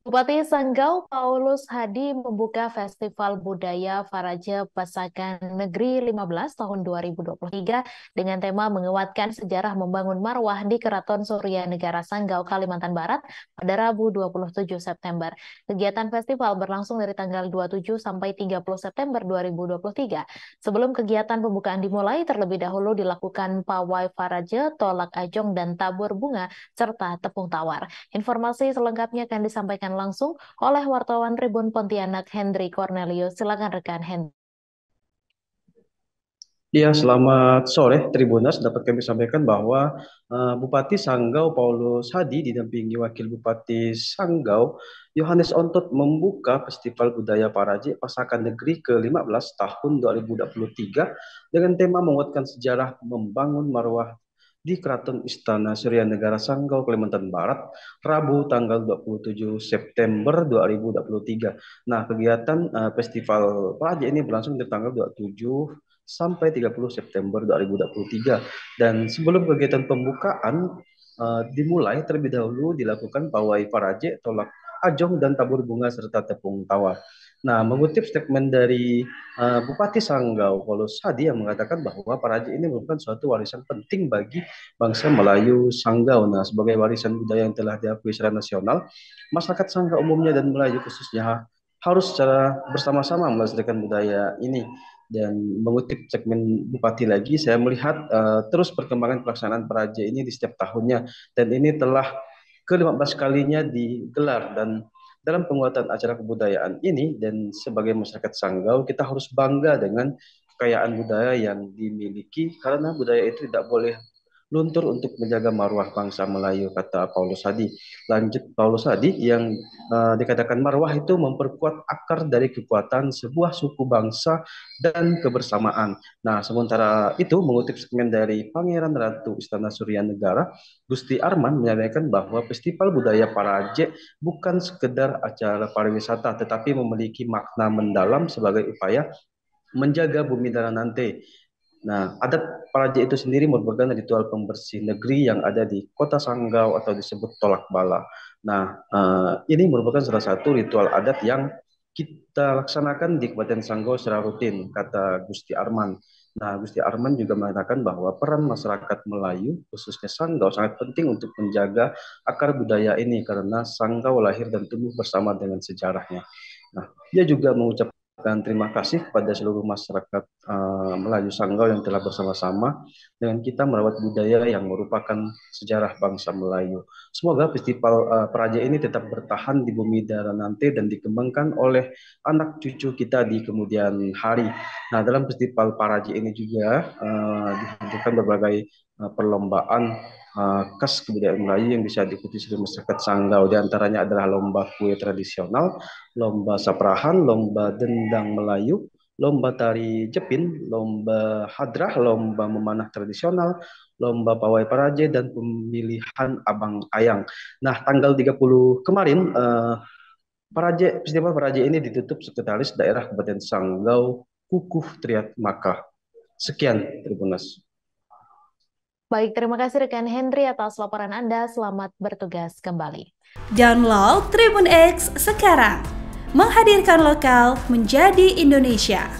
Bupati Sanggau Paulus Hadi membuka Festival Budaya Faraja Pasakan Negeri 15 tahun 2023 dengan tema menguatkan sejarah membangun marwah di Keraton Surya Negara Sanggau, Kalimantan Barat pada Rabu 27 September. Kegiatan festival berlangsung dari tanggal 27 sampai 30 September 2023. Sebelum kegiatan pembukaan dimulai, terlebih dahulu dilakukan pawai Faraja, tolak ajong, dan tabur bunga, serta tepung tawar. Informasi selengkapnya akan disampaikan langsung oleh wartawan Tribun Pontianak Hendri Cornelius. Silakan rekan Hendri. Ya, selamat sore Tribuners. Dapat kami sampaikan bahwa uh, Bupati Sanggau Paulus Hadi didampingi Wakil Bupati Sanggau Yohanes Ontot membuka Festival Budaya Paraji Pasakan Negeri ke-15 tahun 2023 dengan tema menguatkan sejarah membangun marwah di Keraton Istana Surya Negara Sanggau, Kalimantan Barat, Rabu tanggal 27 September 2023. Nah, kegiatan uh, Festival Praja ini berlangsung dari tanggal 27 sampai 30 September 2023. Dan sebelum kegiatan pembukaan uh, dimulai, terlebih dahulu dilakukan pawai paraje, tolak ajong, dan tabur bunga serta tepung tawar. Nah, mengutip statement dari uh, Bupati Sanggau, Paulus Hadi yang mengatakan bahwa Paraji ini merupakan suatu warisan penting bagi bangsa Melayu Sanggau. Nah, sebagai warisan budaya yang telah diakui secara nasional, masyarakat Sanggau umumnya dan Melayu khususnya harus secara bersama-sama melestarikan budaya ini. Dan mengutip segmen Bupati lagi, saya melihat uh, terus perkembangan pelaksanaan Paraji ini di setiap tahunnya. Dan ini telah ke-15 kalinya digelar dan dalam penguatan acara kebudayaan ini dan sebagai masyarakat Sanggau kita harus bangga dengan kekayaan budaya yang dimiliki karena budaya itu tidak boleh luntur untuk menjaga marwah bangsa Melayu kata Paulus Hadi. Lanjut Paulus Hadi yang uh, dikatakan marwah itu memperkuat akar dari kekuatan sebuah suku bangsa dan kebersamaan. Nah, sementara itu mengutip segmen dari Pangeran Ratu Istana Surya Negara, Gusti Arman menyampaikan bahwa Festival Budaya Paraje bukan sekedar acara pariwisata tetapi memiliki makna mendalam sebagai upaya menjaga bumi nanti Nah, adat Paraje itu sendiri merupakan ritual pembersih negeri yang ada di kota Sanggau atau disebut tolak bala. Nah, uh, ini merupakan salah satu ritual adat yang kita laksanakan di Kabupaten Sanggau secara rutin, kata Gusti Arman. Nah, Gusti Arman juga mengatakan bahwa peran masyarakat Melayu, khususnya Sanggau, sangat penting untuk menjaga akar budaya ini karena Sanggau lahir dan tumbuh bersama dengan sejarahnya. Nah, dia juga mengucapkan dan terima kasih kepada seluruh masyarakat uh, Melayu Sanggau yang telah bersama-sama dengan kita merawat budaya yang merupakan sejarah bangsa Melayu. Semoga festival uh, Peraja ini tetap bertahan di bumi darah nanti dan dikembangkan oleh anak cucu kita di kemudian hari. Nah, dalam festival Peraja ini juga uh, dihadirkan berbagai uh, perlombaan khas kebudayaan Melayu yang bisa diikuti seluruh masyarakat Sanggau. Di antaranya adalah lomba kue tradisional, lomba saprahan, lomba dendang Melayu, lomba tari jepin, lomba hadrah, lomba memanah tradisional, lomba pawai paraje, dan pemilihan abang ayang. Nah, tanggal 30 kemarin, uh, Paraje, Festival Paraje ini ditutup Sekretaris Daerah Kabupaten Sanggau, Kukuh Triat Maka. Sekian, Tribunas. Baik, terima kasih rekan Henry atas laporan Anda. Selamat bertugas kembali. Download Tribun X sekarang. Menghadirkan lokal menjadi Indonesia.